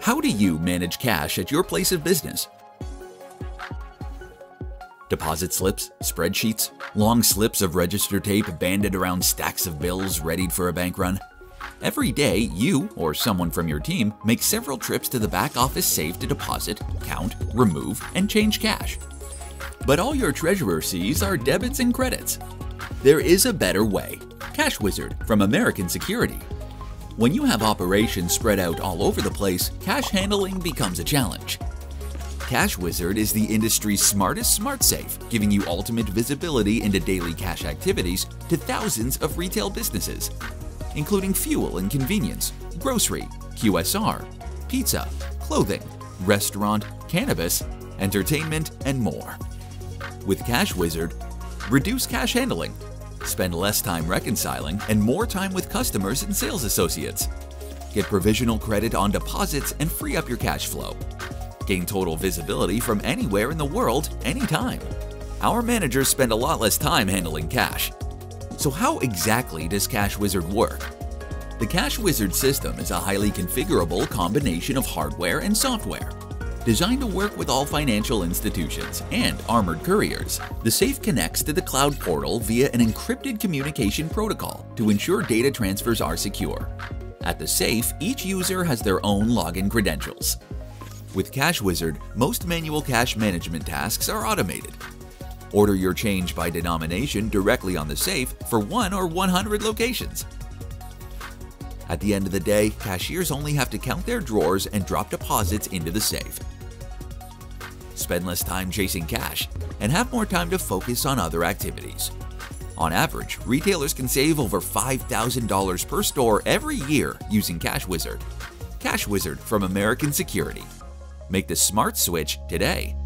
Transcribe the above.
How do you manage cash at your place of business? Deposit slips, spreadsheets, long slips of register tape banded around stacks of bills readied for a bank run. Every day, you or someone from your team makes several trips to the back office safe to deposit, count, remove, and change cash. But all your treasurer sees are debits and credits. There is a better way. Cash Wizard from American Security. When you have operations spread out all over the place, cash handling becomes a challenge. Cash Wizard is the industry's smartest smart safe, giving you ultimate visibility into daily cash activities to thousands of retail businesses, including fuel and convenience, grocery, QSR, pizza, clothing, restaurant, cannabis, entertainment, and more. With Cash Wizard, reduce cash handling, spend less time reconciling, and more time with customers and sales associates. Get provisional credit on deposits and free up your cash flow gain total visibility from anywhere in the world, anytime. Our managers spend a lot less time handling cash. So how exactly does Cash Wizard work? The Cash Wizard system is a highly configurable combination of hardware and software. Designed to work with all financial institutions and armored couriers, the safe connects to the cloud portal via an encrypted communication protocol to ensure data transfers are secure. At the safe, each user has their own login credentials. With Cash Wizard, most manual cash management tasks are automated. Order your change by denomination directly on the safe for one or 100 locations. At the end of the day, cashiers only have to count their drawers and drop deposits into the safe. Spend less time chasing cash and have more time to focus on other activities. On average, retailers can save over $5,000 per store every year using Cash Wizard. Cash Wizard from American Security. Make the smart switch today.